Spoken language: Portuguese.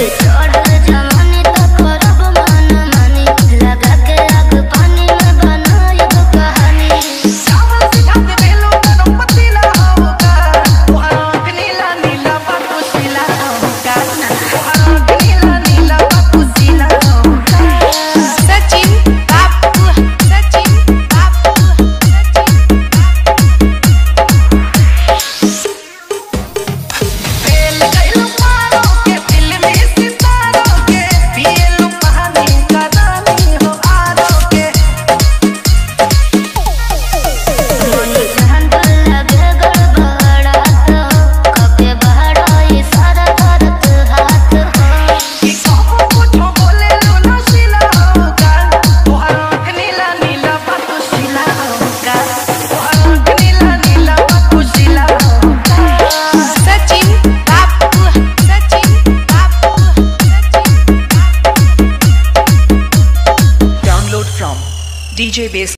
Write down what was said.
Hey. DJ Bass